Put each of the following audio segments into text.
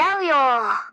合うよ。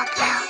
knock out.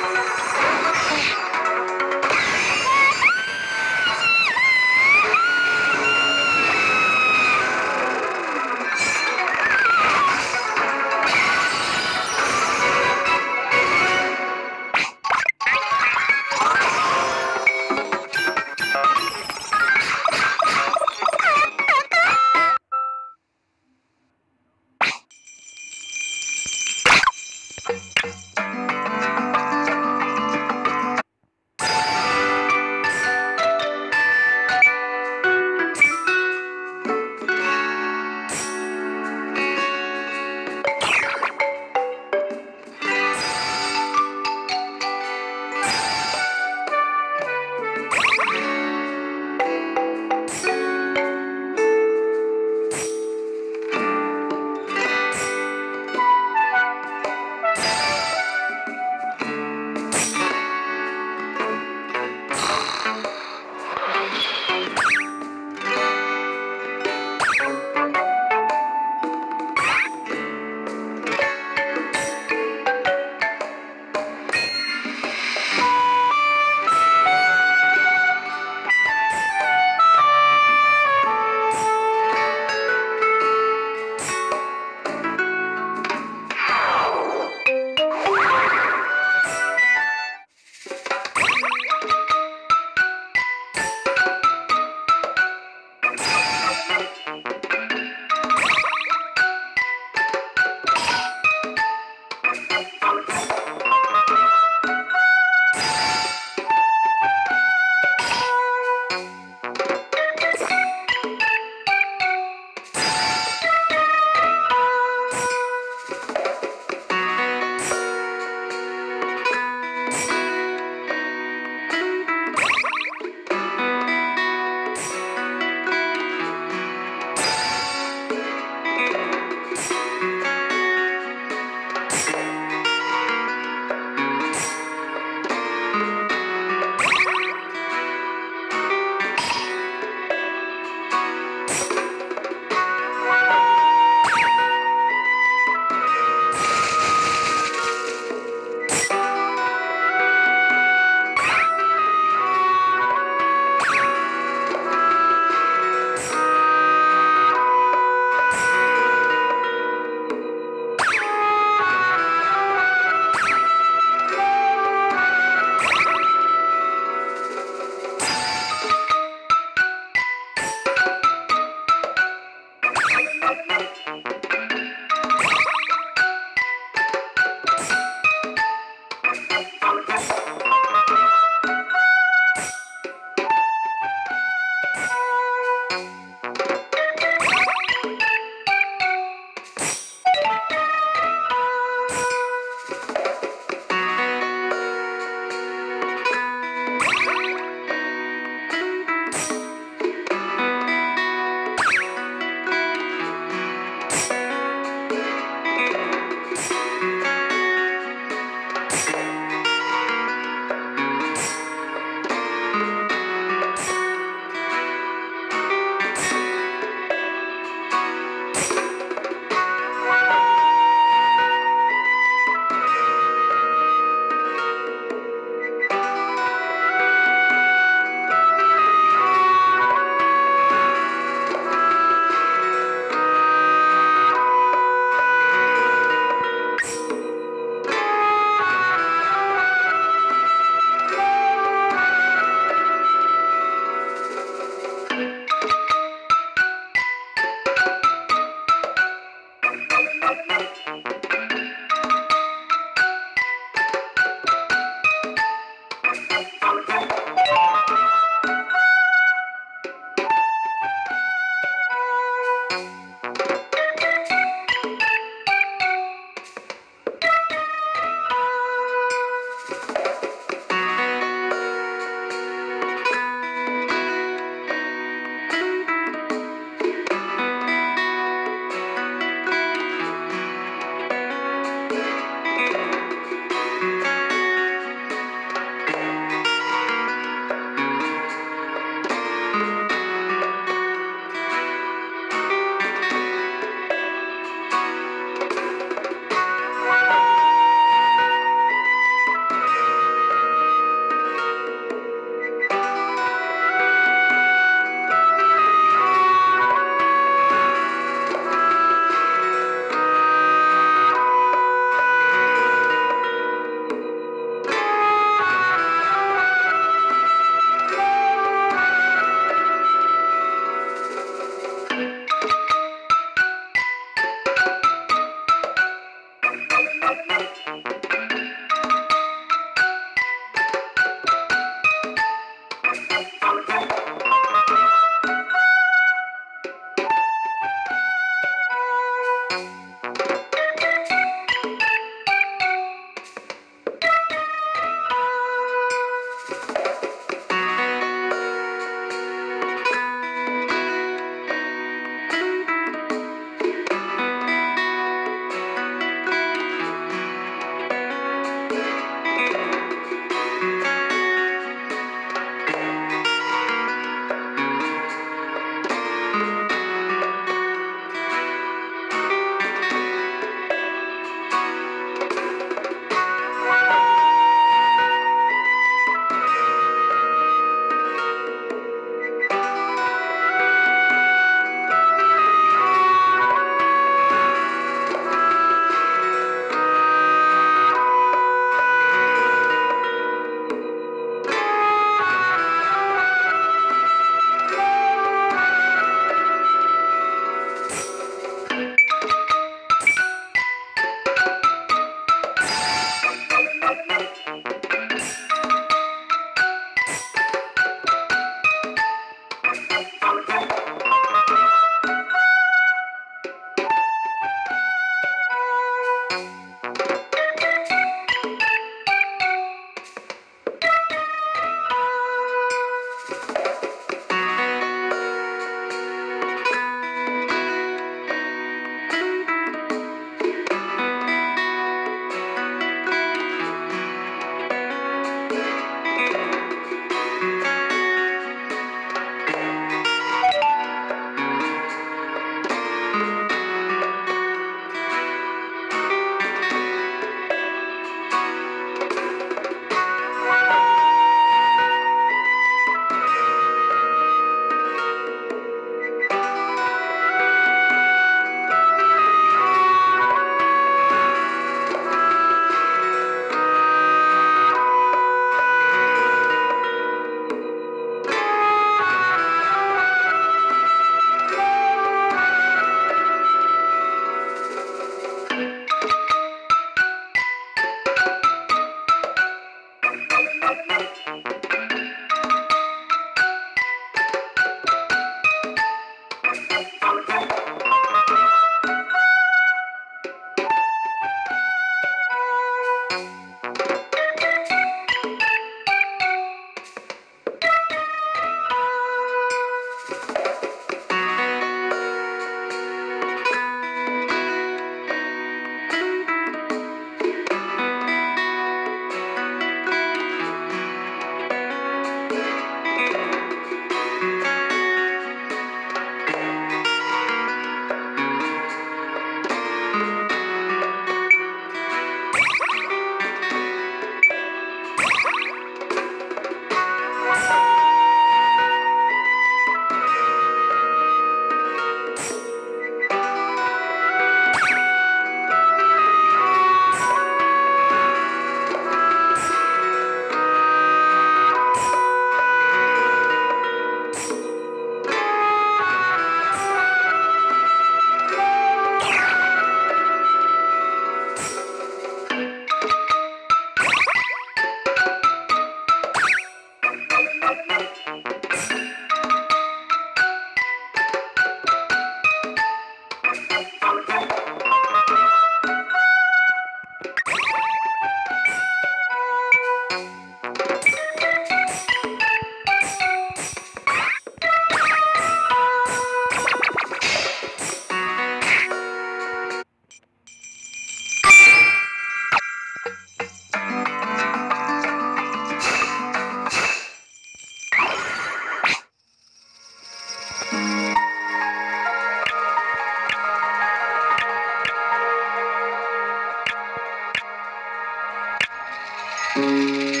Música